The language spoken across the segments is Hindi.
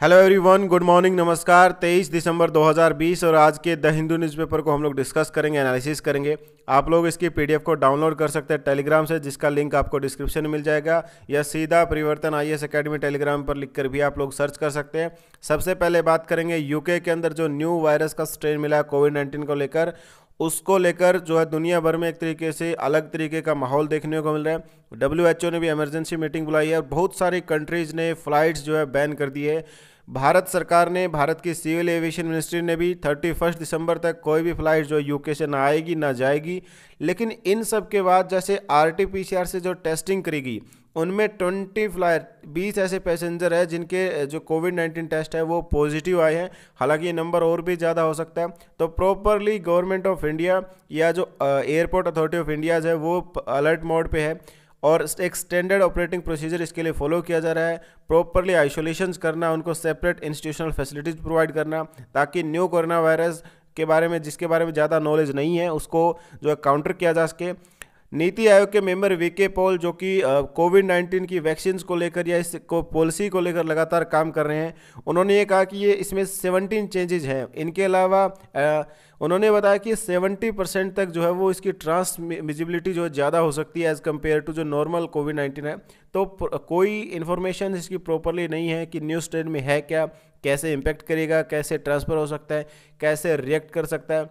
हेलो एवरीवन गुड मॉर्निंग नमस्कार। 23 दिसंबर 2020 और आज के द हिंदू न्यूज़पेपर को हम लोग डिस्कस करेंगे एनालिसिस करेंगे। आप लोग इसकी पीडीएफ को डाउनलोड कर सकते हैं टेलीग्राम से, जिसका लिंक आपको डिस्क्रिप्शन में मिल जाएगा, या सीधा परिवर्तन आई एस अकेडमी टेलीग्राम पर लिखकर भी आप लोग सर्च कर सकते हैं। सबसे पहले बात करेंगे यूके के अंदर जो न्यू वायरस का स्ट्रेन मिला कोविड नाइन्टीन को लेकर, उसको लेकर जो है दुनिया भर में एक तरीके से अलग तरीके का माहौल देखने को मिल रहा है। डब्ल्यूएचओ ने भी इमरजेंसी मीटिंग बुलाई है और बहुत सारी कंट्रीज़ ने फ्लाइट्स जो है बैन कर दी है। भारत सरकार ने, भारत की सिविल एविएशन मिनिस्ट्री ने भी थर्टी फ़र्स्ट दिसंबर तक कोई भी फ़्लाइट जो यूके से ना आएगी, ना जाएगी। लेकिन इन सब के बाद जैसे आर टी पी सी जो टेस्टिंग करेगी, उनमें ट्वेंटी फ़्लाइट, बीस ऐसे पैसेंजर है जिनके, जो कोविड नाइन्टीन टेस्ट है वो पॉजिटिव आए हैं। हालाँकि ये नंबर और भी ज़्यादा हो सकता है। तो प्रॉपरली गवर्नमेंट ऑफ़ इंडिया या जो एयरपोर्ट अथॉरिटी ऑफ़ इंडियाज़ है वो अलर्ट मोड पे है। और एक स्टैंडर्ड ऑपरेटिंग प्रोसीजर इसके लिए फॉलो किया जा रहा है। प्रॉपरली आइसोलेशन करना, उनको सेपरेट इंस्टीट्यूशनल फैसिलिटीज़ प्रोवाइड करना, ताकि न्यू कोरोना वायरस के बारे में, जिसके बारे में ज़्यादा नॉलेज नहीं है, उसको जो है काउंटर किया जा सके। नीति आयोग के मेंबर वीके पॉल, जो कि कोविड नाइन्टीन की वैक्सीन को लेकर या इस को, पॉलिसी को लेकर लगातार काम कर रहे हैं, उन्होंने ये कहा कि ये इसमें 17 चेंजेज हैं। इनके अलावा उन्होंने बताया कि 70 परसेंट तक जो है वो इसकी ट्रांसमिजिबिलिटी जो है ज़्यादा हो सकती है एज़ कंपेयर टू जो नॉर्मल कोविड नाइन्टीन है। तो कोई इन्फॉर्मेशन इसकी प्रॉपरली नहीं है कि न्यूज़ स्टेट में है क्या, कैसे इम्पेक्ट करेगा, कैसे ट्रांसफ़र हो सकता है, कैसे रिएक्ट कर सकता है।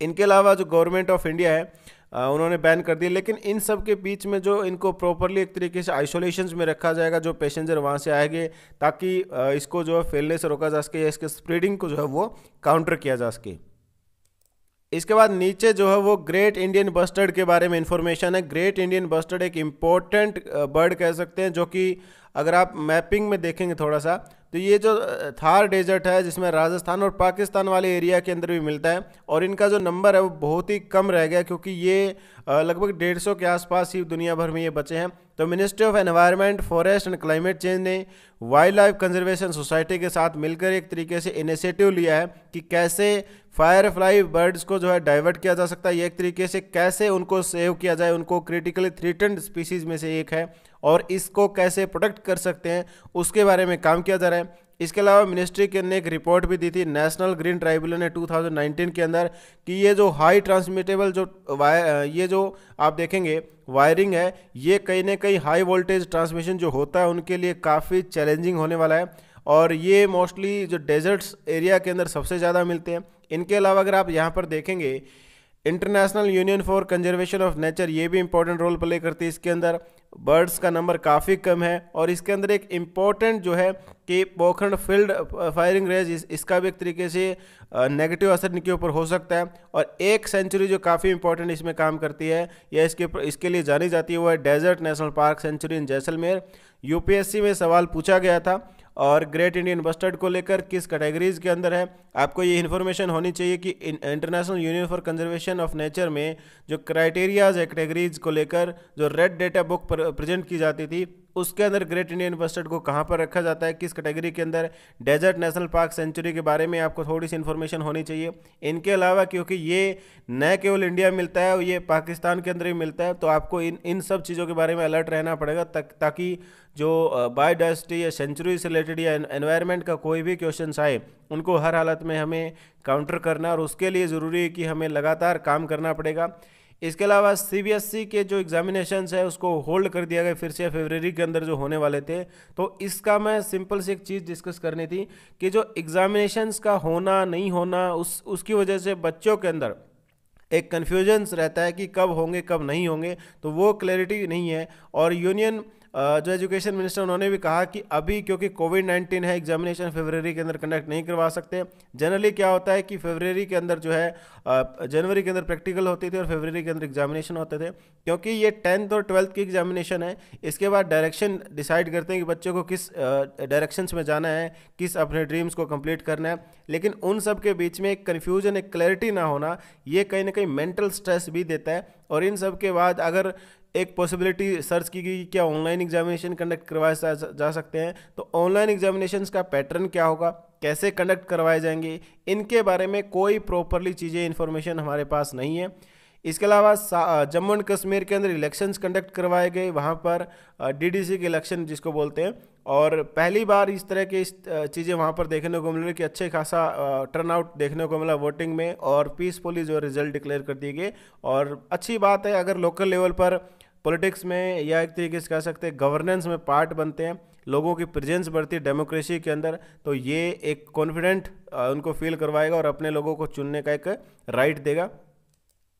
इनके अलावा जो गवर्नमेंट ऑफ़ इंडिया है उन्होंने बैन कर दिया। लेकिन इन सब के बीच में जो इनको प्रॉपरली एक तरीके से आइसोलेशन में रखा जाएगा, जो पैसेंजर वहाँ से आएँगे, ताकि इसको जो है फैलने से रोका जा सके या इसके स्प्रेडिंग को जो है वो काउंटर किया जा सके। इसके बाद नीचे जो है वो ग्रेट इंडियन बस्टर्ड के बारे में इंफॉर्मेशन है। ग्रेट इंडियन बस्टर्ड एक इम्पोर्टेंट बर्ड कह सकते हैं, जो कि अगर आप मैपिंग में देखेंगे थोड़ा सा तो ये जो थार डेजर्ट है, जिसमें राजस्थान और पाकिस्तान वाले एरिया के अंदर भी मिलता है, और इनका जो नंबर है, वो बहुत ही कम रह गया, क्योंकि ये लगभग डेढ़ सौ के आसपास ही दुनिया भर में ये बचे हैं। तो ministry of environment forest and climate change ने वाइल्ड लाइफ कंजर्वेशन सोसाइटी के साथ मिलकर एक तरीके से इनिशिएटिव लिया है, कि कैसे फायर फ्लाई बर्ड्स को जो है डाइवर्ट किया जा सकता है एक तरीके से कैसे उनको सेव किया जाए, उनको क्रिटिकली थ्रीटेंड स्पीसीज में से एक है। और इसको कैसे प्रोटेक्ट कर सकते हैं, उसके बारे में काम किया जा रहा है। इसके अलावा मिनिस्ट्री के ने एक रिपोर्ट भी दी थी नेशनल ग्रीन ट्राइब्यूनल ने 2019 के अंदर कि ये जो हाई ट्रांसमिटेबल जो ये जो आप देखेंगे वायरिंग है, ये कहीं ना कहीं हाई वोल्टेज ट्रांसमिशन जो होता है, उनके लिए काफ़ी चैलेंजिंग होने वाला है। और ये मोस्टली जो डेजर्ट्स एरिया के अंदर सबसे ज़्यादा मिलते हैं। इनके अलावा अगर आप यहाँ पर देखेंगे international union for conservation of nature ये भी इंपॉर्टेंट रोल प्ले करती है इसके अंदर। बर्ड्स का नंबर काफ़ी कम है और इसके अंदर एक इंपॉर्टेंट जो है कि पोखरण फ़ील्ड फायरिंग रेंज इस, इसका भी एक तरीके से नेगेटिव असर इनके ऊपर हो सकता है और एक सेंचुरी जो काफ़ी इंपॉर्टेंट इसमें काम करती है या इसके इसके लिए जानी जाती है वो है desert national park sanctuary in Jaisalmer UPSC में सवाल पूछा गया था और ग्रेट इंडियन बस्टर्ड को लेकर किस कैटेगरीज के अंदर है, आपको ये इन्फॉर्मेशन होनी चाहिए कि international union for conservation of nature में जो क्राइटेरियाज है कैटेगरीज को लेकर, जो रेड डेटा बुक प्रेजेंट की जाती थी उसके अंदर ग्रेट इंडियन बस्टर्ड को कहाँ पर रखा जाता है? किस कैटेगरी के अंदर? डेजर्ट नेशनल पार्क सेंचुरी के बारे में आपको थोड़ी सी इन्फॉर्मेशन होनी चाहिए। इनके अलावा क्योंकि ये न केवल इंडिया मिलता है ये पाकिस्तान के अंदर ही मिलता है तो आपको इन इन सब चीज़ों के बारे में अलर्ट रहना पड़ेगा, तक, ताकि जो बायोडाइवर्सिटी या सेंचुरी से रिलेटेड या एनवायरनमेंट का कोई भी क्वेश्चन आए, उनको हर हालत में हमें काउंटर करना, और उसके लिए ज़रूरी है कि हमें लगातार काम करना पड़ेगा। इसके अलावा सीबीएसई के जो एग्जामिनेशन है, उसको होल्ड कर दिया गया, फिर से फेबररी के अंदर जो होने वाले थे। तो इसका मैं सिंपल से एक चीज़ डिस्कस करनी थी कि जो एग्जामिनेशंस का होना, नहीं होना, उस, उसकी वजह से बच्चों के अंदर एक कन्फ्यूजन्स रहता है कि कब होंगे, कब नहीं होंगे तो वो क्लैरिटी नहीं है। और यूनियन जो एजुकेशन मिनिस्टर, उन्होंने भी कहा कि अभी क्योंकि कोविड नाइन्टीन है, एग्जामिनेशन फेबररी के अंदर कंडक्ट नहीं करवा सकते। जनरली क्या होता है कि फेबररी के अंदर जो है जनवरी के अंदर प्रैक्टिकल होती थी और फेबररी के अंदर एग्जामिनेशन होते थे। क्योंकि ये टेंथ और ट्वेल्थ की एग्जामिनेशन है, इसके बाद डायरेक्शन डिसाइड करते हैं कि बच्चों को किस डायरेक्शन में जाना है, किस अपने ड्रीम्स को कंप्लीट करना है। लेकिन उन सब के बीच में एक कन्फ्यूज़न एक क्लैरिटी ना होना, ये कहीं ना कहीं मेंटल स्ट्रेस भी देता है। और इन सब के बाद अगर एक पॉसिबिलिटी सर्च की गई कि क्या ऑनलाइन एग्जामिनेशन कंडक्ट करवाए जा, सकते हैं। तो ऑनलाइन एग्जामिनेशन का पैटर्न क्या होगा? कैसे कंडक्ट करवाए जाएँगे? इनके बारे में कोई प्रॉपरली चीज़ें इन्फॉर्मेशन हमारे पास नहीं है। इसके अलावा जम्मू एंड कश्मीर के अंदर इलेक्शंस कंडक्ट करवाए गए। वहाँ पर डीडीसी के इलेक्शन जिसको बोलते हैं। और पहली बार इस तरह की चीज़ें वहाँ पर देखने को मिल कि अच्छे खासा टर्नआउट देखने को मिला वोटिंग में और पीसफुली जो रिज़ल्ट डिक्लेयर कर दिए गए। और अच्छी बात है अगर लोकल लेवल पर पॉलिटिक्स में या एक तरीके से कह सकते हैं गवर्नेंस में पार्ट बनते हैं, लोगों की प्रेजेंस बढ़ती है डेमोक्रेसी के अंदर तो ये एक कॉन्फिडेंट उनको फील करवाएगा और अपने लोगों को चुनने का एक राइट देगा।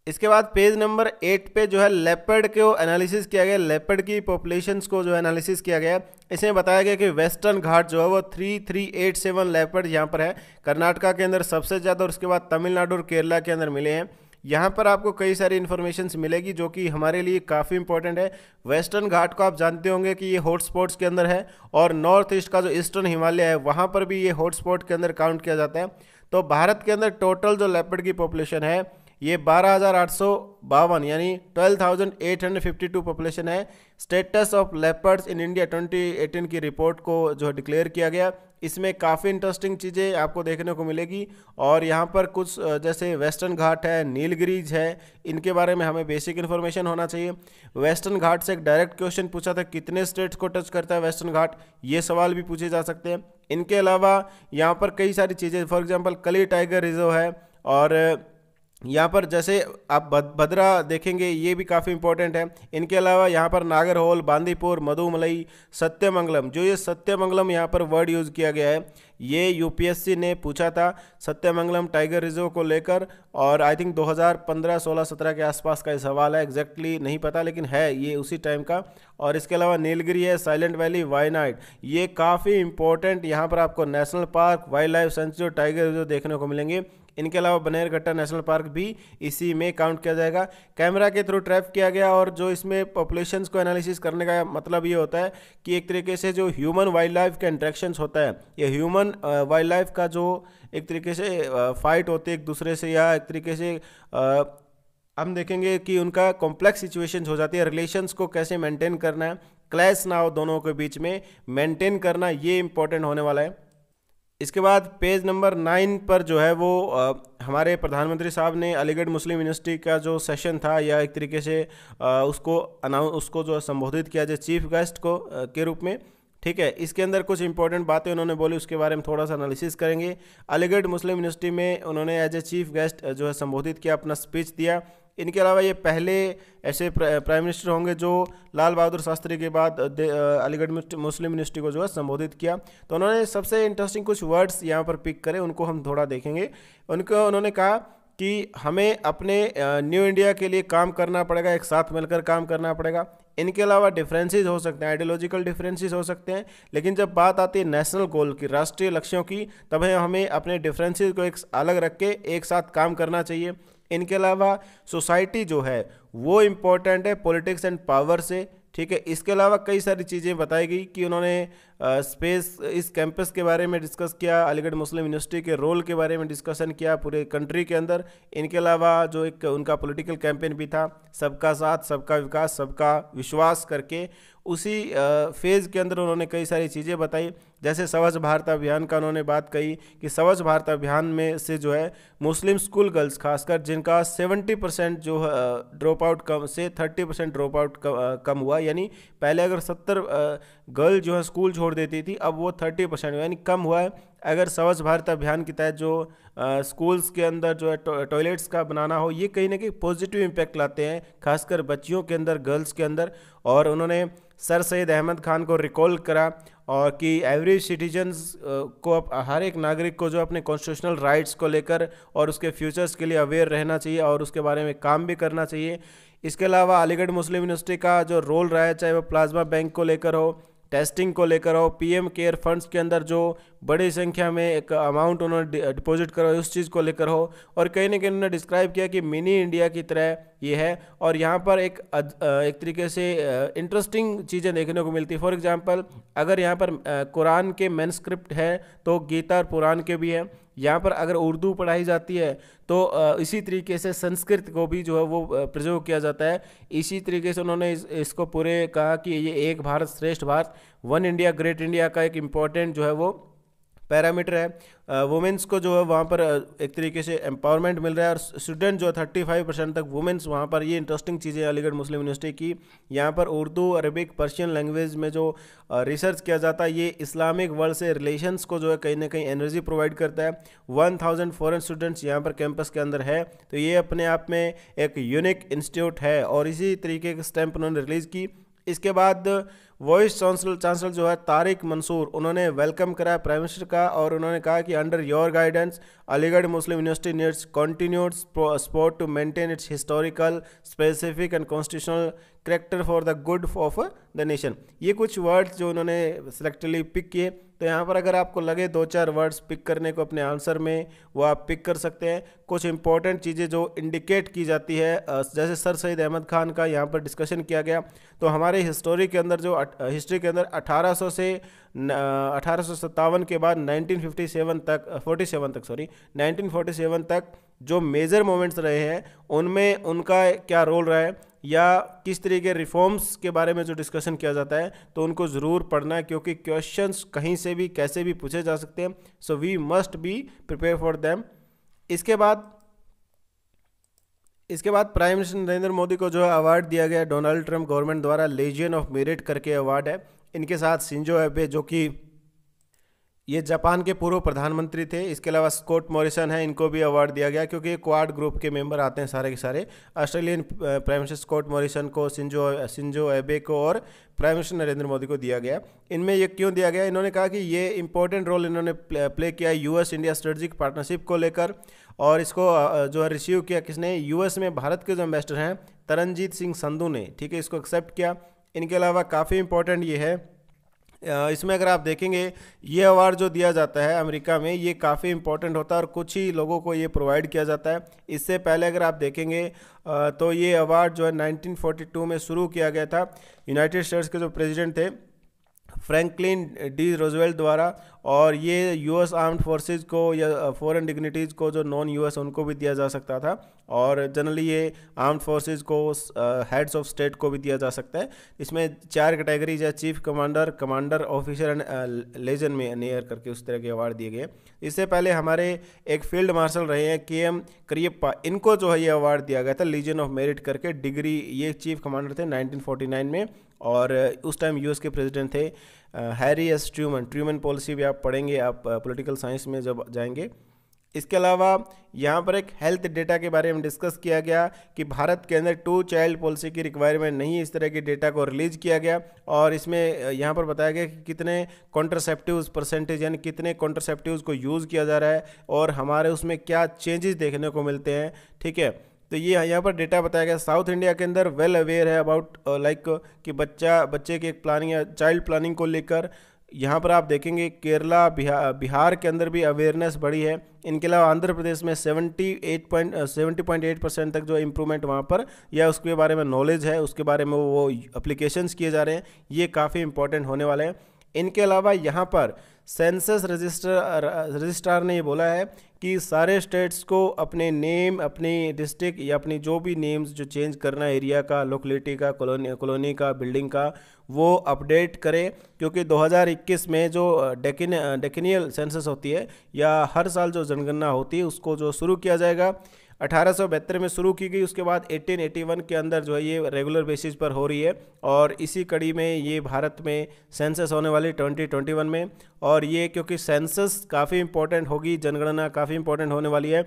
इसके बाद पेज नंबर एट पे जो है लेपर्ड को एनालिसिस किया गया लेपर्ड की पॉपुलेशंस को जो एनालिसिस किया गया। इसमें बताया गया कि वेस्टर्न घाट जो है वो three three eight seven leopard यहाँ पर है। कर्नाटका के अंदर सबसे ज़्यादा और उसके बाद तमिलनाडु और केरला के अंदर मिले हैं। यहाँ पर आपको कई सारी इन्फॉर्मेशन मिलेगी जो कि हमारे लिए काफ़ी इंपॉर्टेंट है। वेस्टर्न घाट को आप जानते होंगे कि ये हॉटस्पॉट्स के अंदर है और नॉर्थ ईस्ट का जो ईस्टर्न हिमालय है, वहाँ पर भी ये हॉटस्पॉट के अंदर काउंट किया जाता है। तो भारत के अंदर टोटल जो लेपर्ड की पॉपुलेशन है ये बारह हज़ार आठ सौ बावन, यानी twelve thousand eight hundred fifty two population है। Status of leopards in India twenty eighteen की रिपोर्ट को जो है डिक्लेयर किया गया। इसमें काफ़ी इंटरेस्टिंग चीज़ें आपको देखने को मिलेगी। और यहाँ पर कुछ जैसे वेस्टर्न घाट है, नीलगिरीज है, इनके बारे में हमें बेसिक इन्फॉर्मेशन होना चाहिए। वेस्टर्न घाट से एक डायरेक्ट क्वेश्चन पूछा था, कितने स्टेट्स को टच करता है वेस्टर्न घाट? ये सवाल भी पूछे जा सकते हैं। इनके अलावा यहाँ पर कई सारी चीज़ें, for example Kali tiger reserve है, और यहाँ पर जैसे आप भद्रा देखेंगे, ये भी काफ़ी इंपॉर्टेंट है। इनके अलावा यहाँ पर नागरहोल, बांदीपुर, मधुमलई, सत्यमंगलम, जो ये सत्यमंगलम यहाँ पर वर्ड यूज़ किया गया है, ये यूपीएससी ने पूछा था सत्यमंगलम टाइगर रिज़र्व को लेकर, और आई थिंक 2015 16 17 के आसपास का ये सवाल है एग्जैक्टली नहीं पता, लेकिन है, ये उसी टाइम का। और इसके अलावा नीलगिरी है साइलेंट वैली वायनाइट ये काफ़ी इंपॉर्टेंट यहाँ पर आपको national park wild life sanctuary tiger reserve देखने को मिलेंगे। इनके अलावा बनेरघट्टा नेशनल पार्क भी इसी में काउंट किया जाएगा। कैमरा के थ्रू ट्रैप किया गया और जो इसमें पॉपुलेशन को एनालिसिस करने का मतलब ये होता है कि एक तरीके से जो ह्यूमन वाइल्ड लाइफ का इंट्रैक्शन होता है, या ह्यूमन वाइल्ड लाइफ का जो एक तरीके से फाइट होते एक दूसरे से या एक तरीके से हम देखेंगे कि उनका कॉम्प्लेक्स सिचुएशंस हो जाती है, रिलेशंस को कैसे मेंटेन करना है, क्लैश ना हो दोनों के बीच में मेंटेन करना ये इंपॉर्टेंट होने वाला है। इसके बाद पेज नंबर नाइन पर जो है वो आ, हमारे प्रधानमंत्री साहब ने अलीगढ़ मुस्लिम यूनिवर्सिटी का जो सेशन था या एक तरीके से आ, उसको अनाउंस उसको जो संबोधित किया जाए चीफ गेस्ट को आ, के रूप में। ठीक है इसके अंदर कुछ इंपॉर्टेंट बातें उन्होंने बोली उसके बारे में थोड़ा सा एनालिसिस करेंगे। अलीगढ़ मुस्लिम यूनिवर्सिटी में उन्होंने एज ए चीफ गेस्ट जो है संबोधित किया अपना स्पीच दिया। इनके अलावा ये पहले ऐसे प्राइम मिनिस्टर होंगे जो लाल बहादुर शास्त्री के बाद अलीगढ़ मुस्लिम यूनिवर्सिटी को जो है संबोधित किया। तो उन्होंने सबसे इंटरेस्टिंग कुछ वर्ड्स यहाँ पर पिक करे, उनको हम थोड़ा देखेंगे। उनको, उन्होंने कहा कि हमें अपने न्यू इंडिया के लिए काम करना पड़ेगा, एक साथ मिलकर काम करना पड़ेगा। इनके अलावा डिफरेंसेस हो सकते हैं आइडियोलॉजिकल डिफरेंसेस हो सकते हैं, लेकिन जब बात आती है नेशनल गोल की, राष्ट्रीय लक्ष्यों की, तब हमें अपने डिफरेंसेस को एक अलग रख के एक साथ काम करना चाहिए। इनके अलावा सोसाइटी जो है, वो इम्पोर्टेंट है पॉलिटिक्स एंड पावर से, ठीक है? इसके अलावा कई सारी चीज़ें बताई गई कि उन्होंने स्पेस इस कैंपस के बारे में डिस्कस किया, अलीगढ़ मुस्लिम यूनिवर्सिटी के रोल के बारे में डिस्कशन किया पूरे कंट्री के अंदर। इनके अलावा जो एक उनका पॉलिटिकल कैंपेन भी था, सबका साथ, सबका विकास, सबका विश्वास करके उसी फ़ेज़ के अंदर उन्होंने कई सारी चीज़ें बताई। जैसे स्वच्छ भारत अभियान का उन्होंने बात कही कि स्वच्छ भारत अभियान में से जो है, मुस्लिम स्कूल गर्ल्स खासकर, जिनका 70 परसेंट जो ड्रॉप आउट कम से 30 परसेंट ड्रॉप आउट कम हुआ, यानी पहले अगर 70 गर्ल जो है स्कूल छोड़ देती थी, अब वो 30 परसेंट यानी कम हुआ है। अगर स्वच्छ भारत अभियान के तहत जो स्कूल्स के अंदर जो है टॉयलेट्स का बनाना हो, ये कहीं ना कहीं पॉजिटिव इम्पैक्ट लाते हैं, खासकर बच्चियों के अंदर गर्ल्स के अंदर। और उन्होंने सर सैद अहमद खान को रिकॉल करा, और कि एवरेज सिटीजन्स को हर एक नागरिक को जो अपने कॉन्स्टिट्यूशनल राइट्स को लेकर और उसके फ्यूचर्स के लिए अवेयर रहना चाहिए और उसके बारे में काम भी करना चाहिए। इसके अलावा अलीगढ़ मुस्लिम यूनिवर्सिटी का जो रोल रहा है, चाहे वो प्लाज्मा बैंक को लेकर हो टेस्टिंग को लेकर हो पीएम केयर फंड्स के अंदर जो बड़ी संख्या में एक अमाउंट उन्होंने डिपॉजिट करो, उस चीज़ को लेकर हो। और कहीं ना कहीं उन्होंने डिस्क्राइब किया कि मिनी इंडिया की तरह ये है। और यहाँ पर एक एक तरीके से इंटरेस्टिंग चीज़ें देखने को मिलती फॉर एग्जांपल अगर यहाँ पर कुरान के मैनस्क्रिप्ट है तो गीता और पुरान के भी हैं। यहाँ पर अगर उर्दू पढ़ाई जाती है तो इसी तरीके से संस्कृत को भी जो है वो प्रयोग किया जाता है। इसी तरीके से उन्होंने इस, इसको पूरे कहा कि ये Ek Bharat Shreshtha Bharat one India great India का एक इंपॉर्टेंट जो है वो पैरामीटर है। वुमेंस को जो है वहाँ पर एक तरीके से एम्पावरमेंट मिल रहा है और स्टूडेंट जो है थर्टी फाइव परसेंट तक वुमेंस वहाँ पर ये इंटरेस्टिंग चीज़ें अलीगढ़ मुस्लिम यूनिवर्सिटी की। यहाँ पर उर्दू, अरबिक पर्शियन लैंग्वेज में जो रिसर्च किया जाता है, ये इस्लामिक वर्ल्ड से रिलेशंस को जो है कहीं ना कहीं एनर्जी प्रोवाइड करता है। वन थाउज़ेंड फॉरन स्टूडेंट्स यहाँ पर कैंपस के अंदर है। तो ये अपने आप में एक यूनिक इंस्टीट्यूट है और इसी तरीके के स्टैंप उन्होंने रिलीज़ की। इसके बाद वॉइस चांसलर चांसलर जो है, तारिक मंसूर, उन्होंने वेलकम करा प्राइम मिनिस्टर का और उन्होंने कहा कि under your guidance Aligarh Muslim University needs continued support to maintain its historical specific and constitutional character for the good of the nation ये कुछ वर्ड्स जो उन्होंने सेलेक्टली पिक किए तो यहाँ पर अगर आपको लगे दो चार वर्ड्स पिक करने को अपने आंसर में, वो आप पिक कर सकते हैं। कुछ इंपॉर्टेंट चीज़ें जो इंडिकेट की जाती है जैसे सर सैद अहमद खान का यहाँ पर डिस्कशन किया गया। तो हमारे हिस्टोरी के अंदर जो हिस्ट्री के अंदर 1800 से अठारह सौ सत्तावन के बाद 1957 तक 47 तक सॉरी 1947 तक जो मेजर मोमेंट्स रहे हैं, उनमें उनका क्या रोल रहा है या किस तरीके रिफॉर्म्स के बारे में जो डिस्कशन किया जाता है तो उनको ज़रूर पढ़ना है क्योंकि क्वेश्चंस कहीं से भी, कैसे भी पूछे जा सकते हैं। So we must be prepare for them इसके बाद इसके बाद प्राइम मिनिस्टर नरेंद्र मोदी को जो है अवार्ड दिया गया डोनाल्ड ट्रंप गवर्नमेंट द्वारा लेजियन ऑफ़ मेरिट करके अवार्ड है। इनके साथ सिंजो एबे जो कि ये जापान के पूर्व प्रधानमंत्री थे। इसके अलावा स्कॉट मॉरिसन है, इनको भी अवार्ड दिया गया क्योंकि ये क्वाड ग्रुप के मेंबर आते हैं सारे के सारे। Australian prime minister Scott Morrison को सिंजो सिंजो एबे को और प्राइम मिनिस्टर नरेंद्र मोदी को दिया गया। इनमें ये क्यों दिया गया? इन्होंने कहा कि ये इंपॉर्टेंट रोल इन्होंने प्ले किया यूएस इंडिया स्ट्रेटजिक पार्टनरशिप को लेकर। और इसको जो है रिसीव किया किसने? यूएस में भारत के जो एम्बेसडर हैं, तरनजीत सिंह संधू ने। ठीक है, इसको एक्सेप्ट किया। इनके अलावा काफ़ी इंपॉर्टेंट ये है इसमें अगर आप देखेंगे, ये अवार्ड जो दिया जाता है अमेरिका में, ये काफ़ी इंपॉर्टेंट होता है और कुछ ही लोगों को ये प्रोवाइड किया जाता है। इससे पहले अगर आप देखेंगे तो ये अवार्ड जो है 1942 में शुरू किया गया था। यूनाइटेड स्टेट्स के जो प्रेसिडेंट थे फ्रैंकलिन डी रोजवेल्ट द्वारा और ये यूएस आर्म्ड फोर्सेस को या फॉरेन डिग्निटीज़ को, जो नॉन यूएस उनको भी दिया जा सकता था। और जनरली ये आर्म्ड फोर्सेस को हेड्स ऑफ़ स्टेट को भी दिया जा सकता है। इसमें चार कैटेगरीज है chief commander commander officer and legionnaire करके उस तरह के अवार्ड दिए गए। इससे पहले हमारे एक फ़ील्ड मार्शल रहे हैं के एम करियप्पा इनको जो है ये अवार्ड दिया गया था लीजन ऑफ़ मेरिट करके। डिग्री ये चीफ कमांडर थे 1949 में। और उस टाइम यूएस के प्रेसिडेंट थे। Harry S Truman Truman policy भी आप पढ़ेंगे, आप पॉलिटिकल साइंस में जब जाएँगे। इसके अलावा यहाँ पर एक हेल्थ डेटा के बारे में डिस्कस किया गया कि भारत के अंदर टू चाइल्ड पॉलिसी की रिक्वायरमेंट नहीं इस तरह के डेटा को रिलीज़ किया गया और इसमें यहाँ पर बताया गया कि कितने कॉन्ट्रसेप्टिव परसेंटेज यानी कितने कॉन्ट्रसेप्टिव को यूज़ किया जा रहा है और हमारे उसमें क्या चेंजेस देखने को मिलते हैं, ठीक है? तो ये यहाँ पर डेटा बताया गया। साउथ इंडिया के अंदर वेल अवेयर है अबाउट लाइक uh, कि बच्चा बच्चे की एक प्लानिंग या चाइल्ड प्लानिंग को लेकर यहाँ पर आप देखेंगे केरला बिहार बिहार के अंदर भी अवेयरनेस बढ़ी है। इनके अलावा आंध्र प्रदेश में 78 point seventy point eight percent तक जो इम्प्रूवमेंट वहाँ पर या उसके बारे में नॉलेज है उसके बारे में वो अप्लीकेशंस किए जा रहे हैं। ये काफ़ी इंपॉर्टेंट होने वाले हैं। इनके अलावा यहाँ पर सेंसस रजिस्टर रजिस्ट्रार ने ये बोला है कि सारे स्टेट्स को अपने नेम, अपनी डिस्ट्रिक्ट या अपनी जो भी नेम्स जो चेंज करना है, एरिया का, लोकलिटी का, कॉलोनी कॉलोनी का, बिल्डिंग का, वो अपडेट करें। क्योंकि 2021 में जो डेकिन डेकिनियल सेंसस होती है या हर साल जो जनगणना होती है, उसको जो शुरू किया जाएगा अठारह सौ बहत्तर में शुरू की गई, उसके बाद 1881 के अंदर जो है ये रेगुलर बेसिस पर हो रही है और इसी कड़ी में ये भारत में सेंसस होने वाली 2021 में और ये क्योंकि सेंसस काफ़ी इंपॉर्टेंट होगी, जनगणना काफ़ी इंपॉर्टेंट होने वाली है,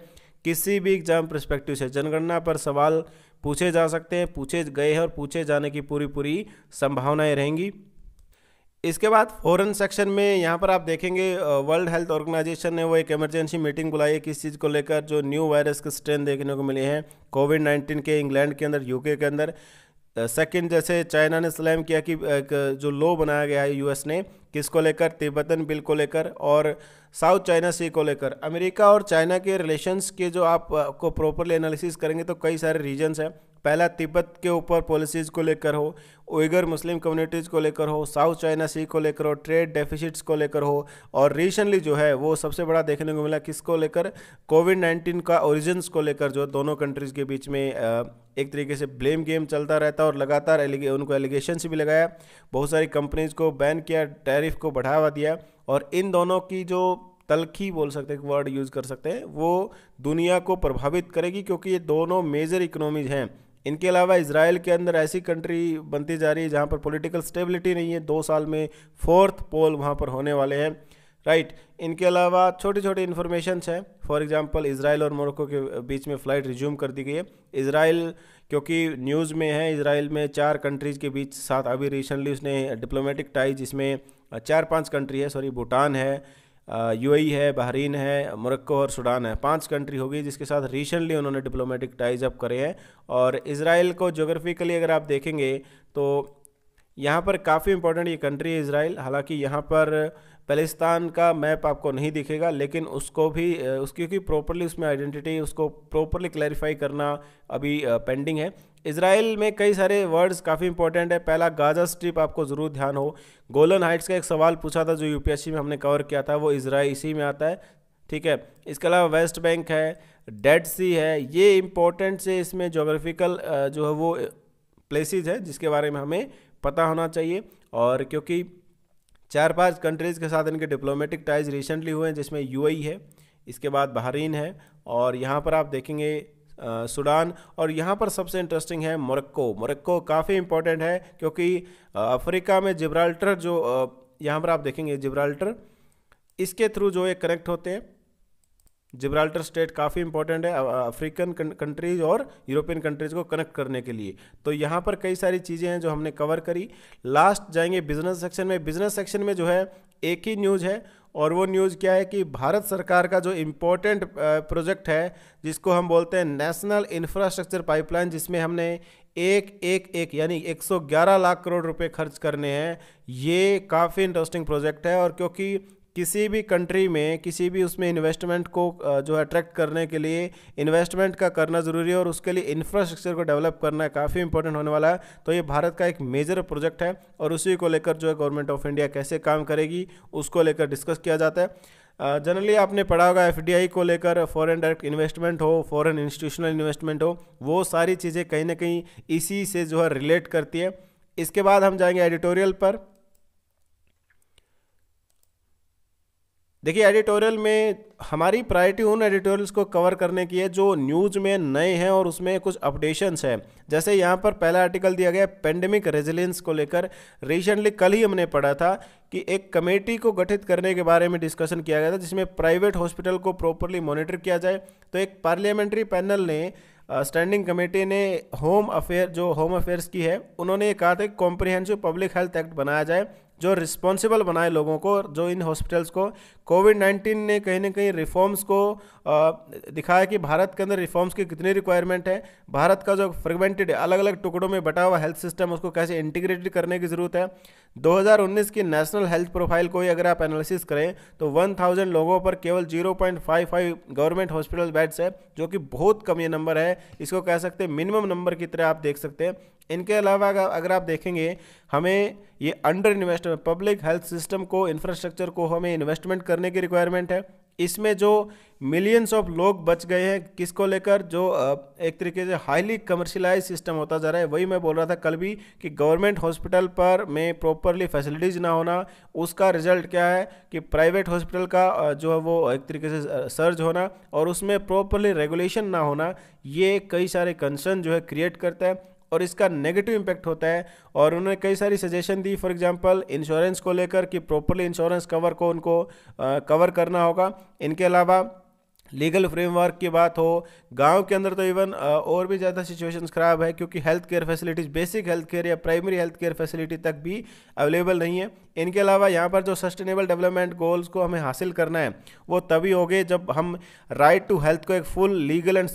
किसी भी एग्ज़ाम परस्पेक्टिव से जनगणना पर सवाल पूछे जा सकते हैं, पूछे गए हैं और पूछे जाने की पूरी पूरी संभावनाएँ रहेंगी। इसके बाद फॉरेन सेक्शन में यहाँ पर आप देखेंगे वर्ल्ड हेल्थ ऑर्गेनाइजेशन ने वो एक इमरजेंसी मीटिंग बुलाई है किस चीज़ को लेकर, जो न्यू वायरस के स्ट्रेन देखने को मिले हैं कोविड नाइन्टीन के इंग्लैंड के अंदर यूके के अंदर। सेकंड जैसे चाइना ने स्लैम किया कि जो लो बनाया गया है यूएस ने, किसको लेकर, तिब्बतन बिल को लेकर और साउथ चाइना सी को लेकर। अमेरिका और चाइना के रिलेशंस के जो आप को प्रॉपरली एनालिसिस करेंगे तो कई सारे रीजन्स हैं। पहला तिब्बत के ऊपर पॉलिसीज़ को लेकर हो, उइगर मुस्लिम कम्युनिटीज़ को लेकर हो साउथ चाइना सी को लेकर हो ट्रेड डेफिसिट्स को लेकर हो, और रिसेंटली जो है, वो सबसे बड़ा देखने को मिला किसको लेकर? कोविड नाइन्टीन का ओरिजिन्स को लेकर जो दोनों कंट्रीज़ के बीच में एक तरीके से ब्लेम गेम चलता रहता और लगातार एलिगे उनको एलिगेशन भी लगाया। बहुत सारी कंपनीज़ को बैन किया टैरिफ को बढ़ावा दिया, और इन दोनों की जो तलखी बोल सकते हैं वर्ड यूज़ कर सकते हैं, वो दुनिया को प्रभावित करेगी क्योंकि ये दोनों मेजर इकोनॉमीज हैं। इनके अलावा इसराइल के अंदर ऐसी कंट्री बनती जा रही है जहाँ पर पॉलिटिकल स्टेबिलिटी नहीं है। दो साल में फोर्थ पोल वहाँ पर होने वाले हैं। राइट, इनके अलावा छोटी छोटे इन्फॉर्मेशन हैं। फॉर एग्जांपल इसराइल और मोरक्को के बीच में फ़्लाइट रिज्यूम कर दी गई है। इसराइल क्योंकि न्यूज़ में है इसराइल में चार कंट्रीज़ के बीच साथ अभी रिसेंटली उसने डिप्लोमेटिक टाइज जिसमें चार पाँच कंट्री है सॉरी भूटान है यूएई है, बहरीन है, मोरक्को और सूडान है। पाँच कंट्री होगी जिसके साथ रिसेंटली उन्होंने डिप्लोमेटिक टाइज अप करे हैं। और इसराइल को जोग्राफिकली अगर आप देखेंगे तो यहाँ पर काफ़ी इंपॉर्टेंट ये कंट्री है इसराइल। हालाँकि यहाँ पर पैलिस्तान का मैप आपको नहीं दिखेगा, लेकिन उसको भी उसकी क्योंकि प्रॉपरली उसमें आइडेंटिटी उसको प्रॉपरली क्लैरिफाई करना अभी पेंडिंग है। इसराइल में कई सारे वर्ड्स काफ़ी इंपॉर्टेंट है। पहला, गाजा स्ट्रिप आपको ज़रूर ध्यान हो। गोलन हाइट्स का एक सवाल पूछा था जो यूपीएससी में हमने कवर किया था, वो इसराइल इसी में आता है। ठीक है? इसके अलावा वेस्ट बैंक है डेड सी है, ये इंपॉर्टेंट से इसमें जोग्राफिकल जो है वो प्लेसेस है जिसके बारे में हमें पता होना चाहिए। और क्योंकि चार पाँच कंट्रीज़ के साथ इनके डिप्लोमेटिक टाइज रिसेंटली हुए हैं, जिसमें यूएई है, इसके बाद बहरीन है, और यहाँ पर आप देखेंगे सूडान, और यहाँ पर सबसे इंटरेस्टिंग है मोरक्को मोरक्को काफ़ी इंपॉर्टेंट है, क्योंकि अफ्रीका में जिब्राल्टर जो यहाँ पर आप देखेंगे जिब्राल्टर, इसके थ्रू जो ये कनेक्ट होते हैं जिब्राल्टर स्टेट काफ़ी इंपॉर्टेंट है अफ्रीकन कंट्रीज़ और यूरोपियन कंट्रीज़ को कनेक्ट करने के लिए। तो यहाँ पर कई सारी चीज़ें हैं जो हमने कवर करी। लास्ट जाएँगे बिज़नेस सेक्शन में। बिज़नेस सेक्शन में जो है, एक ही न्यूज़ है और वो न्यूज़ क्या है कि भारत सरकार का जो इम्पोर्टेंट प्रोजेक्ट है, जिसको हम बोलते हैं नेशनल इंफ्रास्ट्रक्चर पाइपलाइन जिसमें हमने एक एक एक, यानी 111 लाख करोड़ रुपए खर्च करने हैं, ये काफ़ी इंटरेस्टिंग प्रोजेक्ट है और क्योंकि किसी भी कंट्री में, किसी भी उसमें इन्वेस्टमेंट को जो है अट्रैक्ट करने के लिए इन्वेस्टमेंट का करना ज़रूरी है और उसके लिए इंफ्रास्ट्रक्चर को डेवलप करना काफ़ी इंपॉर्टेंट होने वाला है। तो ये भारत का एक मेजर प्रोजेक्ट है और उसी को लेकर जो है गवर्नमेंट ऑफ़ इंडिया कैसे काम करेगी, उसको लेकर डिस्कस किया जाता है। जनरली आपने पढ़ा होगा एफडीआई को लेकर फॉरेन डायरेक्ट इन्वेस्टमेंट हो फॉरेन इंस्टीट्यूशनल इन्वेस्टमेंट हो, वो सारी चीज़ें कहीं ना कहीं इसी से जो है रिलेट करती है। इसके बाद हम जाएँगे एडिटोरियल पर। देखिए एडिटोरियल में हमारी प्रायोरिटी उन एडिटोरियल्स को कवर करने की है जो न्यूज़ में नए हैं और उसमें कुछ अपडेशंस हैं। जैसे यहाँ पर पहला आर्टिकल दिया गया पेंडेमिक रेजिलेंस को लेकर। रिसेंटली कल ही हमने पढ़ा था कि एक कमेटी को गठित करने के बारे में डिस्कशन किया गया था जिसमें प्राइवेट हॉस्पिटल को प्रॉपरली मॉनिटर किया जाए। तो एक पार्लियामेंट्री पैनल ने स्टैंडिंग uh, कमेटी ने होम अफेयर जो होम अफेयर्स की है उन्होंने ये कहा था कि कॉम्प्रिहेंसिव पब्लिक हेल्थ एक्ट बनाया जाए। जो रिस्पॉन्सिबल बनाए लोगों को, जो इन हॉस्पिटल्स को। कोविड नाइन्टीन ने कहीं ना कहीं रिफॉर्म्स को दिखाया कि भारत के अंदर रिफॉर्म्स की कितनी रिक्वायरमेंट है। भारत का जो फ्रेगमेंटेड अलग अलग टुकड़ों में बटा हुआ हेल्थ सिस्टम उसको कैसे इंटीग्रेटेड करने की ज़रूरत है। 2019 की नेशनल हेल्थ प्रोफ़ाइल को ही अगर आप एनालिसिस करें तो 1000 लोगों पर केवल 0.55 गवर्नमेंट हॉस्पिटल बेड्स है, जो कि बहुत कम ये नंबर है। इसको कह सकते हैं मिनिमम नंबर की तरह आप देख सकते हैं। इनके अलावा अगर आप देखेंगे, हमें ये under investment public health system को इंफ्रास्ट्रक्चर को हमें इन्वेस्टमेंट करने की रिक्वायरमेंट है। इसमें जो मिलियंस ऑफ़ लोग बच गए हैं, किसको लेकर, जो एक तरीके से हाईली कमर्शलाइज सिस्टम होता जा रहा है, वही मैं बोल रहा था कल भी कि गवर्नमेंट हॉस्पिटल पर में प्रॉपरली फैसिलिटीज़ ना होना, उसका रिज़ल्ट क्या है कि प्राइवेट हॉस्पिटल का जो है वो एक तरीके से सर्ज होना और उसमें प्रॉपरली रेगुलेशन ना होना, ये कई सारे कंसर्न जो है क्रिएट करता है। और इसका नेगेटिव इम्पैक्ट होता है। और उन्होंने कई सारी सजेशन दी फॉर एग्जांपल इंश्योरेंस को लेकर कि प्रॉपरली इंश्योरेंस कवर को उनको कवर करना होगा। इनके अलावा लीगल फ्रेमवर्क की बात हो गाँव के अंदर तो इवन और भी ज़्यादा सिचुएशंस ख़राब है क्योंकि health care facilities basic health care या प्राइमरी हेल्थ केयर फैसिलिटी तक भी अवेलेबल नहीं है। इनके अलावा यहाँ पर जो सस्टेनेबल डेवलपमेंट गोल्स को हमें हासिल करना है वो तभी हो गए जब हम राइट टू हेल्थ को एक फुल लीगल एंड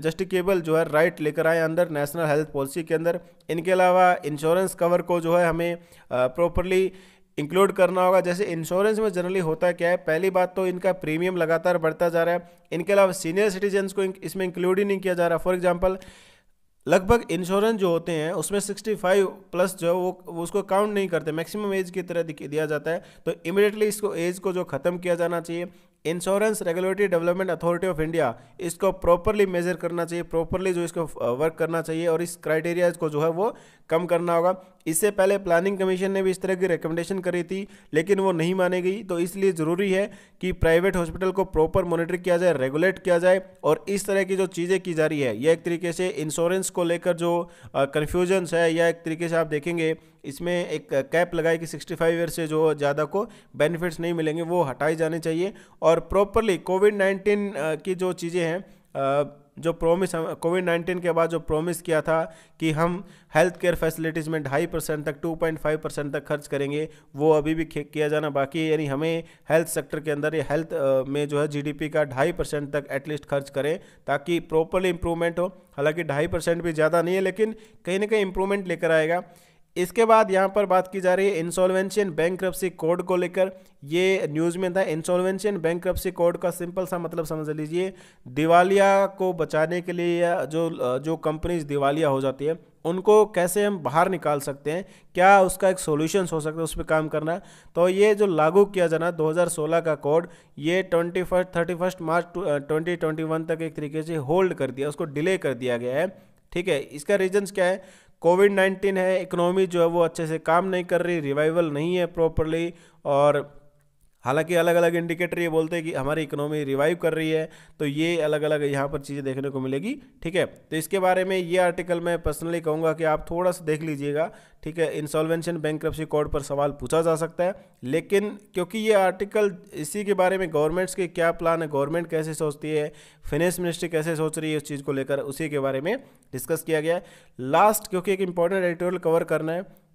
जस्टिकेबल जो है राइट लेकर आए अंदर नेशनल हेल्थ पॉलिसी के अंदर। इनके अलावा इंश्योरेंस कवर को जो है हमें प्रॉपरली uh, इंक्लूड करना होगा। जैसे इंश्योरेंस में जनरली होता क्या है, पहली बात तो इनका प्रीमियम लगातार बढ़ता जा रहा है। इनके अलावा सीनियर सिटीजन्स को इसमें इंक्लूड ही नहीं किया जा रहा। फॉर एग्ज़ाम्पल लगभग इंश्योरेंस जो होते हैं, उसमें 65 प्लस जो है, वो उसको काउंट नहीं करते। मैक्सिमम एज की तरह दिया जाता है। तो इमिडिएटली इसको एज को जो ख़त्म किया जाना चाहिए। Insurance regulatory development authority of India इसको प्रॉपरली मेजर करना चाहिए प्रॉपरली जो इसको वर्क करना चाहिए और इस क्राइटेरिया को जो है वो कम करना होगा। इससे पहले प्लानिंग कमीशन ने भी इस तरह की रिकमेंडेशन करी थी, लेकिन वो नहीं मानी गई। तो इसलिए ज़रूरी है कि प्राइवेट हॉस्पिटल को प्रॉपर मॉनिटर किया जाए रेगुलेट किया जाए और इस तरह की जो चीज़ें की जा रही है, यह एक तरीके से इंश्योरेंस को लेकर जो कन्फ्यूजन्स है या एक तरीके से आप देखेंगे इसमें एक कैप लगाई कि 65 फाइव ईयर से जो ज़्यादा को बेनिफिट्स नहीं मिलेंगे, वो हटाई जानी चाहिए। और प्रॉपरली कोविड नाइन्टीन की जो चीज़ें हैं जो प्रोमिस कोविड नाइन्टीन के बाद जो प्रोमिस किया था कि हम हेल्थ केयर फैसिलिटीज़ में ढाई परसेंट तक टू पॉइंट फाइव परसेंट तक खर्च करेंगे, वो अभी भी किया जाना बाकी है। यानी हमें हेल्थ सेक्टर के अंदर या हेल्थ में जो है जीडीपी का ढाई परसेंट तक एटलीस्ट खर्च करें ताकि प्रॉपरली इंप्रूवमेंट हो। हालाँकि ढाई परसेंट भी ज़्यादा नहीं है, लेकिन कहीं ना कहीं इंप्रूवमेंट लेकर आएगा। इसके बाद यहाँ पर बात की जा रही है इंसॉल्वेंशियन बैंक कोड को लेकर। ये न्यूज़ में था इंसॉल्वेंशियन बैंक कोड का सिंपल सा मतलब समझ लीजिए, दिवालिया को बचाने के लिए जो जो कंपनीज़ दिवालिया हो जाती है, उनको कैसे हम बाहर निकाल सकते हैं? क्या उसका एक सॉल्यूशंस हो सकता है उस पर काम करना? तो ये जो लागू किया जाना 2016 का कोड ये twenty first thirty first March twenty twenty one तक एक तरीके से होल्ड कर दिया, उसको डिले कर दिया गया है। ठीक है, इसका रीजंस क्या है? कोविड नाइन्टीन है, इकोनॉमी जो है वो अच्छे से काम नहीं कर रही, रिवाइवल नहीं है प्रॉपरली और हालाँकि अलग अलग इंडिकेटर ये बोलते हैं कि हमारी इकोनॉमी रिवाइव कर रही है तो ये अलग अलग यहाँ पर चीज़ें देखने को मिलेगी, ठीक है? तो इसके बारे में ये आर्टिकल मैं पर्सनली कहूँगा कि आप थोड़ा सा देख लीजिएगा, ठीक है? इंसॉल्वेंशन बैंक कोड पर सवाल पूछा जा सकता है, लेकिन क्योंकि ये आर्टिकल इसी के बारे में गवर्नमेंट्स के क्या प्लान है गवर्नमेंट कैसे सोचती है फाइनेंस मिनिस्ट्री कैसे सोच रही है उस चीज़ को लेकर, उसी के बारे में डिस्कस किया गया है। लास्ट क्योंकि एक इंपॉर्टेंट एडिटोरियल कवर करना है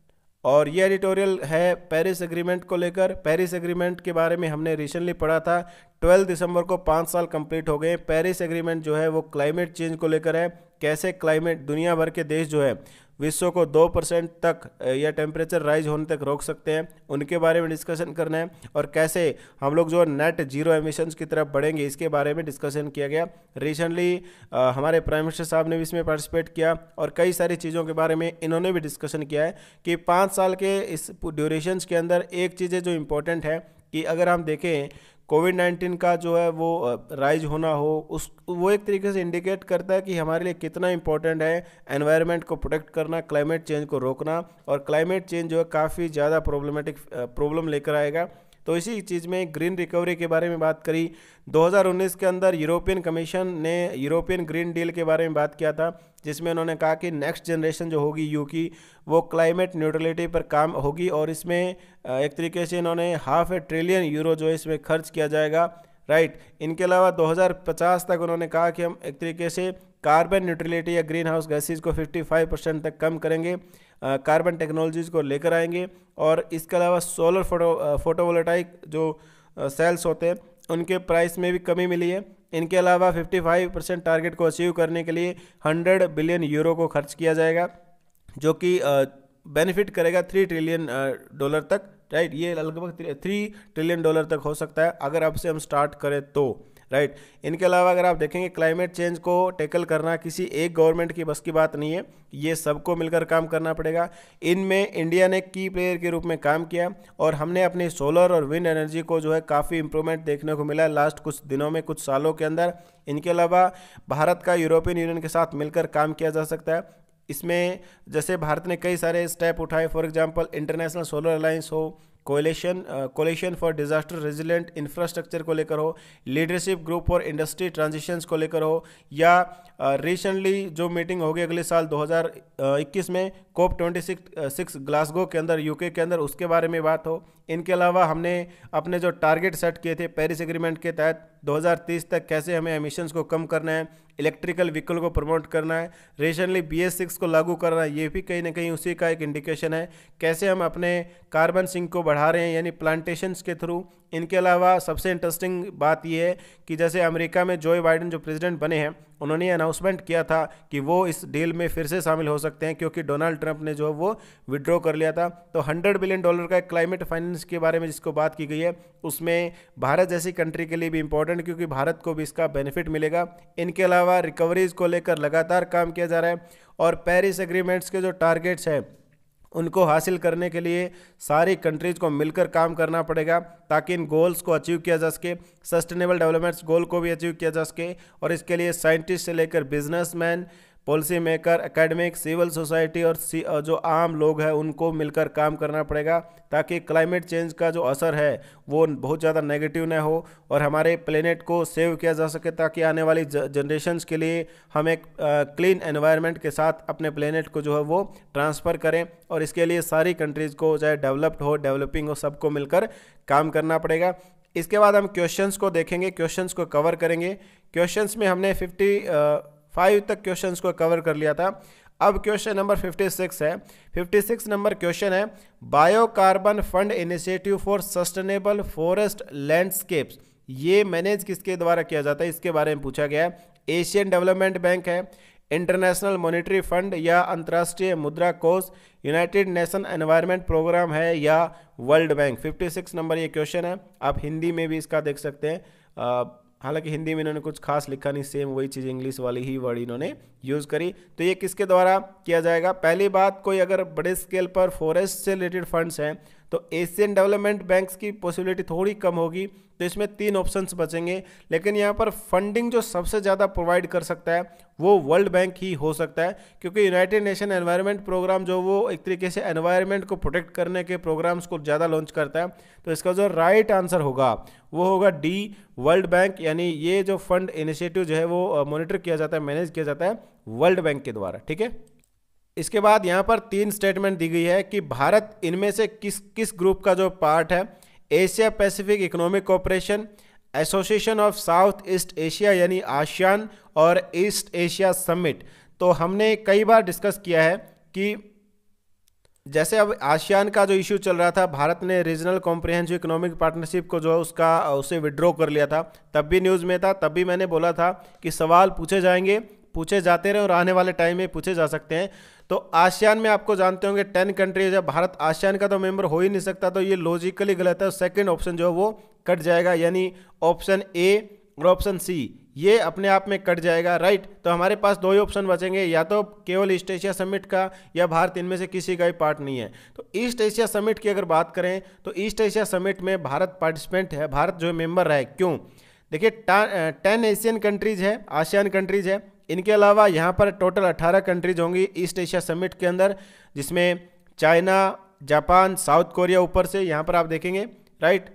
और ये एडिटोरियल है पेरिस एग्रीमेंट को लेकर। पेरिस एग्रीमेंट के बारे में हमने रिसेंटली पढ़ा था। 12 दिसंबर को पाँच साल कंप्लीट हो गए। पेरिस एग्रीमेंट जो है वो क्लाइमेट चेंज को लेकर है। कैसे क्लाइमेट दुनिया भर के देश जो है विश्व को दो परसेंट तक या टेम्परेचर राइज होने तक रोक सकते हैं। उनके बारे में डिस्कशन करना है और कैसे हम लोग जो नेट ज़ीरो एमिशंस की तरफ़ बढ़ेंगे, इसके बारे में डिस्कशन किया गया। रिसेंटली हमारे प्राइम मिनिस्टर साहब ने भी इसमें पार्टिसिपेट किया और कई सारी चीज़ों के बारे में इन्होंने भी डिस्कशन किया है कि पाँच साल के इस ड्यूरेशंस के अंदर एक चीज़ें जो इम्पोर्टेंट है कि अगर हम देखें कोविड नाइन्टीन का जो है वो राइज होना हो, उस, वो एक तरीके से इंडिकेट करता है कि हमारे लिए कितना इंपॉर्टेंट है एनवायरनमेंट को प्रोटेक्ट करना क्लाइमेट चेंज को रोकना और क्लाइमेट चेंज जो है काफ़ी ज़्यादा प्रॉब्लमेटिक प्रॉब्लम लेकर आएगा। तो इसी चीज़ में ग्रीन रिकवरी के बारे में बात करी। 2019 के अंदर यूरोपियन कमीशन ने यूरोपियन ग्रीन डील के बारे में बात किया था, जिसमें उन्होंने कहा कि नेक्स्ट जनरेशन जो होगी यू की वो क्लाइमेट न्यूट्रलिटी पर काम होगी और इसमें एक तरीके से इन्होंने हाफ़ ए ट्रिलियन यूरो जो इसमें खर्च किया जाएगा। राइट, इनके अलावा 2050 तक उन्होंने कहा कि हम एक तरीके से कार्बन न्यूट्रलिटी या ग्रीन हाउस गैसेज को 55 परसेंट तक कम करेंगे। कार्बन टेक्नोलॉजीज़ को लेकर आएँगे और इसके अलावा सोलर फ़ोटो फोटोवोल्टाइक जो सेल्स होते हैं, उनके प्राइस में भी कमी मिली है। इनके अलावा 55 परसेंट टारगेट को अचीव करने के लिए 100 बिलियन यूरो को खर्च किया जाएगा, जो कि बेनिफिट करेगा थ्री ट्रिलियन डॉलर तक राइट ये लगभग थ्री ट्रिलियन डॉलर तक हो सकता है, अगर अब से हम स्टार्ट करें तो। राइट? इनके अलावा अगर आप देखेंगे, क्लाइमेट चेंज को टैकल करना किसी एक गवर्नमेंट की बस की बात नहीं है। ये सबको मिलकर काम करना पड़ेगा। इनमें इंडिया ने की प्लेयर के रूप में काम किया और हमने अपनी सोलर और विंड एनर्जी को जो है काफ़ी इंप्रूवमेंट देखने को मिला लास्ट कुछ दिनों में, कुछ सालों के अंदर। इनके अलावा भारत का यूरोपियन यूनियन के साथ मिलकर काम किया जा सकता है। इसमें जैसे भारत ने कई सारे स्टेप उठाए for example international solar alliance हो coalition coalition for disaster resilient infrastructure को लेकर हो leadership group for industry transitions को लेकर हो या रिसेंटली uh, जो मीटिंग होगी अगले साल 2021 में कोप ट्वेंटी सिक्स ग्लासगो के अंदर यूके के अंदर उसके बारे में बात हो इनके अलावा हमने अपने जो टारगेट सेट किए थे पेरिस एग्रीमेंट के तहत 2030 तक कैसे हमें एमिशंस को कम करना है इलेक्ट्रिकल व्हीकल को प्रमोट करना है रिसेंटली बी एस सिक्स को लागू करना है, ये भी कहीं ना कहीं उसी का एक इंडिकेशन है, कैसे हम अपने कार्बन सिंक को बढ़ा रहे हैं, यानी प्लांटेशंस के थ्रू इनके अलावा सबसे इंटरेस्टिंग बात यह है कि जैसे अमेरिका में जो बाइडन जो प्रेसिडेंट बने हैं उन्होंने अनाउंसमेंट किया था कि वो इस डील में फिर से शामिल हो सकते हैं, क्योंकि डोनाल्ड ट्रंप ने जो वो विड्रॉ कर लिया था। तो 100 बिलियन डॉलर का क्लाइमेट फाइनेंस के बारे में जिसको बात की गई है, उसमें भारत जैसी कंट्री के लिए भी इंपॉर्टेंट क्योंकि भारत को भी इसका बेनिफिट मिलेगा। इनके अलावा रिकवरीज को लेकर लगातार काम किया जा रहा है और पेरिस एग्रीमेंट्स के जो टारगेट्स हैं उनको हासिल करने के लिए सारी कंट्रीज़ को मिलकर काम करना पड़ेगा ताकि इन गोल्स को अचीव किया जा सके, सस्टेनेबल डेवलपमेंट्स गोल को भी अचीव किया जा सके और इसके लिए साइंटिस्ट से लेकर businessman policy maker academic civil society और जो आम लोग हैं, उनको मिलकर काम करना पड़ेगा ताकि क्लाइमेट चेंज का जो असर है, वो बहुत ज़्यादा नेगेटिव न हो और हमारे प्लेनेट को सेव किया जा सके ताकि आने वाली जनरेशन्स के लिए हम एक क्लीन एनवायरनमेंट के साथ अपने प्लेनेट को जो है, वो ट्रांसफ़र करें और इसके लिए सारी कंट्रीज़ को, चाहे डेवलप्ड हो डेवलपिंग हो, सबको मिलकर काम करना पड़ेगा। इसके बाद हम क्वेश्चंस को देखेंगे क्वेश्चंस को कवर करेंगे। क्वेश्चंस में हमने फिफ्टी फाइव तक क्वेश्चंस को कवर कर लिया था। अब क्वेश्चन नंबर 56 है। 56 नंबर क्वेश्चन है, biocarbon fund initiative for sustainable forest landscapes. ये मैनेज किसके द्वारा किया जाता है? इसके बारे में पूछा गया है। एशियन डेवलपमेंट बैंक है, इंटरनेशनल मॉनिटरी फंड या अंतर्राष्ट्रीय मुद्रा कोष, यूनाइटेड नेशन एनवायरनमेंट प्रोग्राम है या वर्ल्ड बैंक। 56 नंबर ये क्वेश्चन है। आप हिंदी में भी इसका देख सकते हैं। हालाँकि हिंदी में इन्होंने कुछ खास लिखा नहीं सेम वही चीज़ इंग्लिश वाली ही वर्ड इन्होंने यूज़ करी। तो ये किसके द्वारा किया जाएगा? पहली बात, कोई अगर बड़े स्केल पर फॉरेस्ट से रिलेटेड फंड्स हैं तो एशियन डेवलपमेंट बैंक्स की पॉसिबिलिटी थोड़ी कम होगी तो इसमें तीन ऑप्शंस बचेंगे। लेकिन यहाँ पर फंडिंग जो सबसे ज़्यादा प्रोवाइड कर सकता है वो वर्ल्ड बैंक ही हो सकता है, क्योंकि यूनाइटेड नेशन एनवायरनमेंट प्रोग्राम जो वो एक तरीके से एनवायरनमेंट को प्रोटेक्ट करने के प्रोग्राम्स को ज़्यादा लॉन्च करता है तो इसका जो राइट आंसर होगा, वो होगा डी वर्ल्ड बैंक यानी ये जो फंड इनिशिएटिव जो है वो मॉनिटर किया जाता है मैनेज किया जाता है वर्ल्ड बैंक के द्वारा, ठीक है? इसके बाद यहाँ पर तीन स्टेटमेंट दी गई है कि भारत इनमें से किस किस ग्रुप का जो पार्ट है Asia Pacific economic cooperation association of South East Asia यानी आशियान और ईस्ट एशिया समिट तो हमने कई बार डिस्कस किया है कि जैसे अब आशियान का जो इशू चल रहा था, भारत ने रीजनल कॉम्प्रिहेंसिव इकोनॉमिक पार्टनरशिप को जो है उसका, उसे विड्रॉ कर लिया था। तब भी न्यूज़ में था, तब भी मैंने बोला था कि सवाल पूछे जाएँगे पूछे जाते रहे और आने वाले टाइम में पूछे जा सकते हैं। तो आसियान में आपको जानते होंगे टेन कंट्रीज़ है। भारत आसियान का तो मेंबर हो ही नहीं सकता तो ये लॉजिकली गलत है सेकंड ऑप्शन जो है वो कट जाएगा, यानी ऑप्शन ए और ऑप्शन सी ये अपने आप में कट जाएगा। राइट तो हमारे पास दो ही ऑप्शन बचेंगे, या तो केवल ईस्ट एशिया समिट का, या भारत इनमें से किसी का ही पार्ट नहीं है। तो ईस्ट एशिया समिट की अगर बात करें तो ईस्ट एशिया समिट में भारत पार्टिसिपेंट है, भारत जो मेंबर है। क्यों? देखिए टेन एशियन कंट्रीज़ है, आसियान कंट्रीज़ है। इनके अलावा यहाँ पर टोटल 18 कंट्रीज़ होंगी ईस्ट एशिया समिट के अंदर, जिसमें चाइना, जापान, साउथ कोरिया ऊपर से, यहाँ पर आप देखेंगे right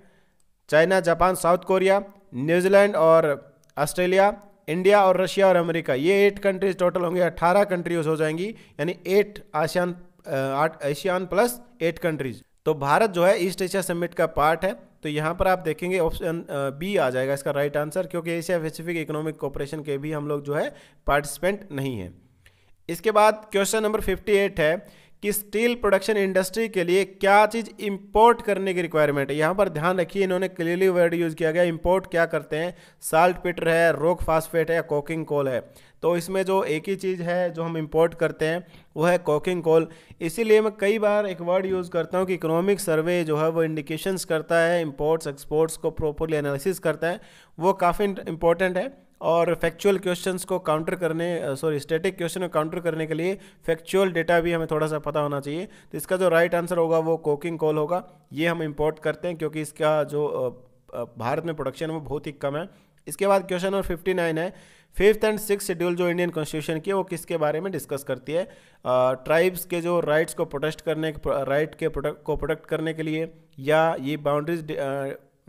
China, Japan, South Korea, New Zealand और ऑस्ट्रेलिया, इंडिया और रशिया और अमेरिका, ये एट कंट्रीज़ टोटल होंगे अट्ठारह कंट्रीज़ हो जाएँगी, यानी एट आसियान आठ, एशियान प्लस एट कंट्रीज़ तो भारत जो है ईस्ट एशिया समिट का पार्ट है। तो यहाँ पर आप देखेंगे ऑप्शन बी आ जाएगा इसका राइट आंसर क्योंकि एशिया पैसिफिक इकोनॉमिक कॉपरेशन के भी हम लोग जो है पार्टिसिपेंट नहीं है। इसके बाद क्वेश्चन नंबर 58 है। कि स्टील प्रोडक्शन इंडस्ट्री के लिए क्या चीज़ इंपोर्ट करने की रिक्वायरमेंट है? यहाँ पर ध्यान रखिए, इन्होंने क्लियरली वर्ड यूज़ किया गया इंपोर्ट क्या करते हैं? साल्ट पिटर है रोक फास्फेट है कोकिंग कोल है। तो इसमें जो एक ही चीज़ है जो हम इंपोर्ट करते हैं, वो है कोकिंग कोल इसीलिए मैं कई बार एक वर्ड यूज़ करता हूँ कि इकोनॉमिक सर्वे जो है वो इंडिकेशंस करता है इंपोर्ट्स एक्सपोर्ट्स को प्रॉपरली एनालिसिस करता है। वो काफ़ी इंपॉर्टेंट है। और फैक्चुअल क्वेश्चंस को काउंटर करने सॉरी स्टैटिक क्वेश्चन को काउंटर करने के लिए फैक्चुअल डेटा भी हमें थोड़ा सा पता होना चाहिए। तो इसका जो राइट आंसर होगा वो कोकिंग कॉल होगा। ये हम इंपोर्ट करते हैं क्योंकि इसका जो भारत में प्रोडक्शन वो बहुत ही कम है। इसके बाद क्वेश्चन नंबर फिफ्टी नाइन है। फिफ्थ एंड सिक्स शेड्यूल जो इंडियन कॉन्स्टिट्यूशन की है वो किसके बारे में डिस्कस करती है? ट्राइब्स के जो राइट्स को प्रोटेस्ट करने राइट के प्रोटेक्ट को प्रोटेक्ट करने के लिए या ये boundaries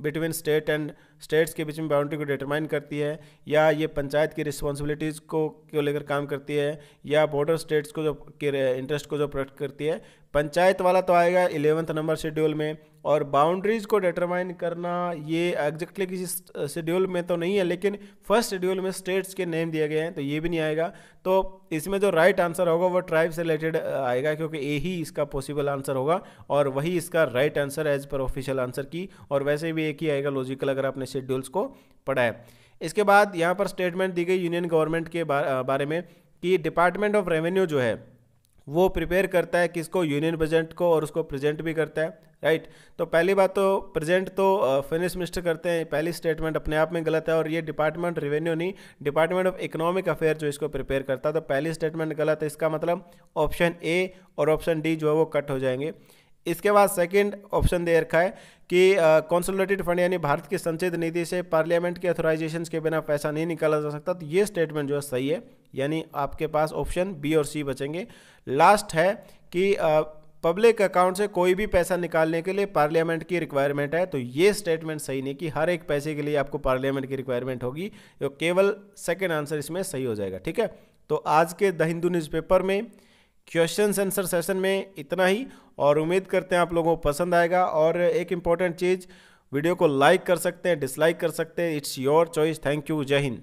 between state and states के बीच में बाउंड्री को डिटरमाइन करती है, या ये पंचायत की रिस्पॉन्सिबिलिटीज़ को को लेकर काम करती है, या बॉर्डर स्टेट्स को जो, के इंटरेस्ट को जो प्रोटेक्ट करती है पंचायत वाला तो आएगा इलेवंथ नंबर शेड्यूल में, और बाउंड्रीज को डिटरमाइन करना ये एग्जैक्टली किसी शेड्यूल में तो नहीं है, लेकिन फ़र्स्ट शेड्यूल में स्टेट्स के नेम दिए गए हैं तो ये भी नहीं आएगा। तो इसमें जो राइट आंसर होगा वो ट्राइब से रिलेटेड आएगा, क्योंकि ए ही इसका पॉसिबल आंसर होगा, और वही इसका right answer as per official answer key, और वैसे भी एक ही आएगा लॉजिकल अगर आपने शेड्यूल्स को पढ़ा है। इसके बाद यहाँ पर स्टेटमेंट दी गई यूनियन गवर्नमेंट के बारे में कि डिपार्टमेंट ऑफ़ रेवेन्यू जो है वो प्रिपेयर करता है किसको? यूनियन बजट को और उसको प्रेजेंट भी करता है राइट तो पहली बात तो प्रेजेंट तो फिनिश मिनिस्टर करते हैं, पहली स्टेटमेंट अपने आप में गलत है और ये डिपार्टमेंट रेवेन्यू नहीं डिपार्टमेंट ऑफ़ इकोनॉमिक अफेयर जो इसको प्रिपेयर करता है तो पहली स्टेटमेंट गलत है, इसका मतलब ऑप्शन ए और ऑप्शन डी जो है वो कट हो जाएँगे। इसके बाद सेकंड ऑप्शन दे रखा है कि कॉन्सोलेटेड फंड यानी भारत की संचित निधि से पार्लियामेंट के अथोराइजेशन के बिना पैसा नहीं निकाला जा सकता। तो ये स्टेटमेंट जो है सही है, यानी आपके पास ऑप्शन बी और सी बचेंगे। लास्ट है कि पब्लिक अकाउंट से कोई भी पैसा निकालने के लिए पार्लियामेंट की रिक्वायरमेंट है। तो ये स्टेटमेंट सही नहीं कि हर एक पैसे के लिए आपको पार्लियामेंट की रिक्वायरमेंट होगी। तो केवल सेकेंड आंसर इसमें सही हो जाएगा, ठीक है? तो आज के द हिंदू न्यूज़पेपर में क्वेश्चन आंसर सेशन में इतना ही, और उम्मीद करते हैं आप लोगों को पसंद आएगा। और एक इंपॉर्टेंट चीज़ वीडियो को लाइक कर सकते हैं डिसलाइक कर सकते हैं। It's your choice thank you जय हिंद